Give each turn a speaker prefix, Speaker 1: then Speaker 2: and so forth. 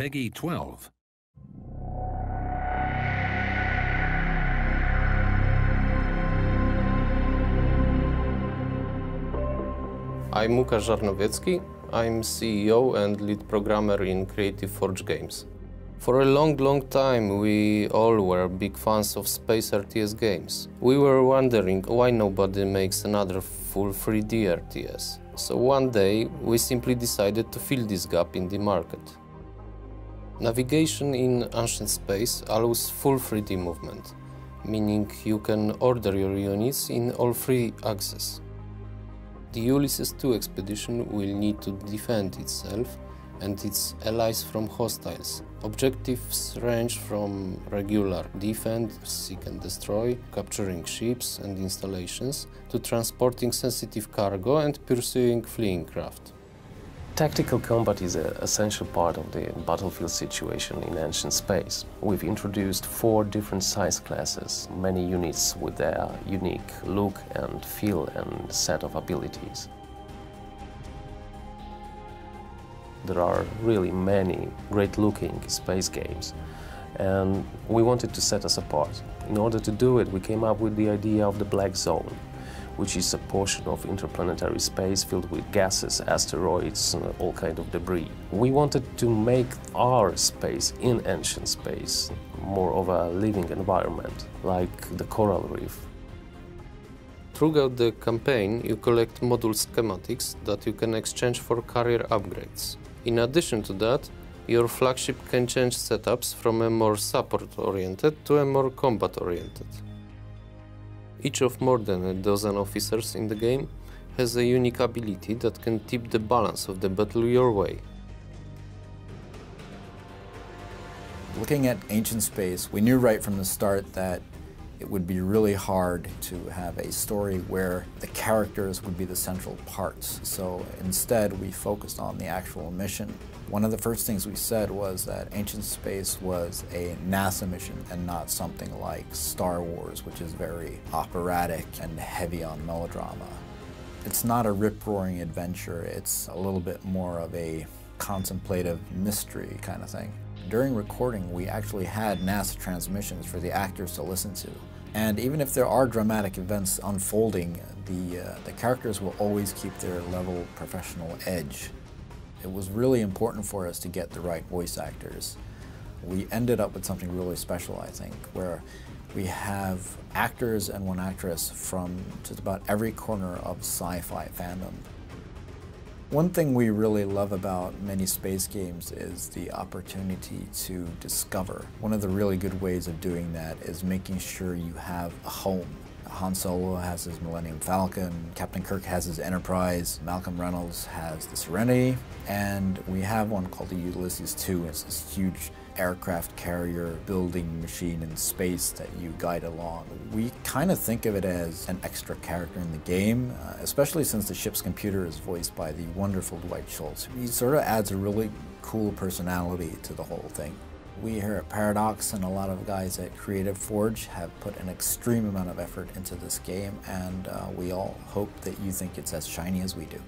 Speaker 1: PEGI 12.
Speaker 2: I'm Łukasz Żarnowiecki. I'm CEO and lead programmer in Creative Forge Games. For a long, long time, we all were big fans of space RTS games. We were wondering why nobody makes another full 3D RTS. So one day, we simply decided to fill this gap in the market. Navigation in ancient space allows full 3D movement, meaning you can order your units in all three axes. The Ulysses 2 expedition will need to defend itself and its allies from hostiles. Objectives range from regular defend, seek and destroy, capturing ships and installations, to transporting sensitive cargo and pursuing fleeing craft.
Speaker 3: Tactical combat is an essential part of the battlefield situation in ancient space. We've introduced four different size classes, many units with their unique look and feel and set of abilities. There are really many great-looking space games and we wanted to set us apart. In order to do it, we came up with the idea of the Black Zone, which is a portion of interplanetary space filled with gases, asteroids, and all kind of debris. We wanted to make our space in ancient space more of a living environment, like the coral reef.
Speaker 2: Throughout the campaign, you collect module schematics that you can exchange for carrier upgrades. In addition to that, your flagship can change setups from a more support-oriented to a more combat-oriented. Each of more than a dozen officers in the game has a unique ability that can tip the balance of the battle your way.
Speaker 4: Looking at ancient space, we knew right from the start that it would be really hard to have a story where the characters would be the central parts. So instead, we focused on the actual mission. One of the first things we said was that Ancient Space was a NASA mission and not something like Star Wars, which is very operatic and heavy on melodrama. It's not a rip-roaring adventure, it's a little bit more of a contemplative mystery kind of thing. During recording, we actually had NASA transmissions for the actors to listen to. And even if there are dramatic events unfolding, the, uh, the characters will always keep their level professional edge. It was really important for us to get the right voice actors. We ended up with something really special, I think, where we have actors and one actress from just about every corner of sci-fi fandom. One thing we really love about many space games is the opportunity to discover. One of the really good ways of doing that is making sure you have a home. Han Solo has his Millennium Falcon, Captain Kirk has his Enterprise, Malcolm Reynolds has the Serenity, and we have one called the Ulysses 2. It's this huge aircraft carrier building machine in space that you guide along. We kind of think of it as an extra character in the game, uh, especially since the ship's computer is voiced by the wonderful Dwight Schultz. He sort of adds a really cool personality to the whole thing. We here at Paradox and a lot of guys at Creative Forge have put an extreme amount of effort into this game and uh, we all hope that you think it's as shiny as we do.